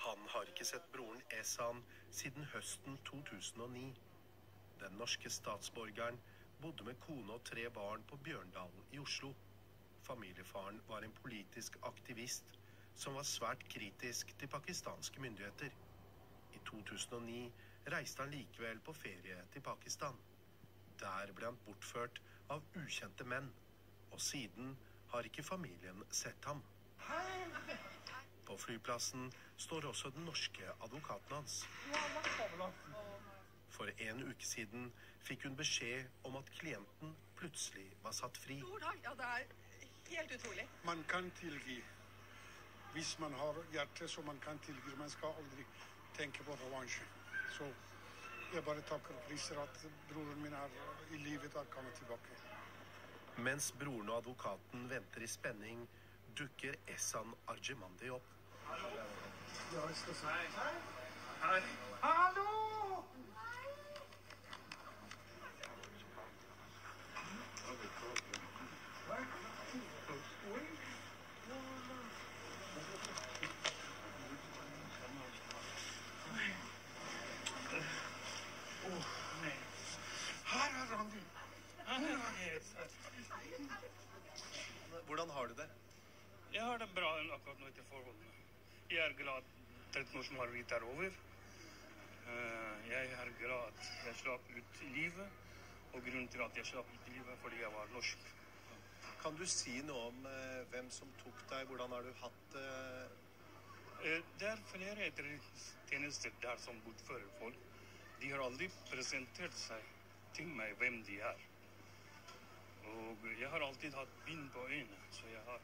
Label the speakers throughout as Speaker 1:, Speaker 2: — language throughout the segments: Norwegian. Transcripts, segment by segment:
Speaker 1: Han har ikke sett broren Esan siden høsten 2009. Den norske statsborgeren bodde med kone og tre barn på Bjørndalen i Oslo. Familiefaren var en politisk aktivist som var svært kritisk til pakistanske myndigheter. I 2009 reiste han likevel på ferie til Pakistan. Der ble han bortført av ukjente menn, og siden har ikke familien sett ham. På flyplassen står også den norske advokaten hans. For en uke siden fikk hun beskjed om at klienten plutselig var satt fri.
Speaker 2: Stor dag. Ja, det er helt utrolig.
Speaker 3: Man kan tilgi. Hvis man har hjerte, så man kan tilgi. Man skal aldri tenke på revansje. Så jeg bare takker og priser at broren min er i livet og kommer tilbake.
Speaker 1: Mens broren og advokaten venter i spenning, dukker Essan Arjemandi opp.
Speaker 3: Ja, jeg skal se. Her er Randi.
Speaker 1: Hvordan har du det?
Speaker 4: Jeg har det bra akkurat nå etter forholdene. Jeg er glad 13-årsmareritt er over. Eh, Jeg er glad jeg slapp ut livet. Og grunnen til at jeg slapp ut livet, fordi jeg var norsk.
Speaker 1: Kan du si noe om eh, hvem som tok deg? Hvordan har du hatt det?
Speaker 4: Eh, Det er flere etterretningstjenester der som bortfører folk. De har aldri presentert seg til meg hvem de er. Og jeg har alltid hatt bind på øynene, så jeg har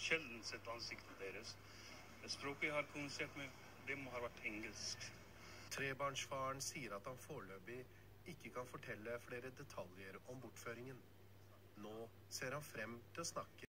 Speaker 4: sjelden sett ansiktet deres. Språket jeg har kommunisert med det må ha vært engelsk.
Speaker 1: Trebarnsfaren sier at han foreløpig ikke kan fortelle flere detaljer om bortføringen. Nå ser han frem til å snakke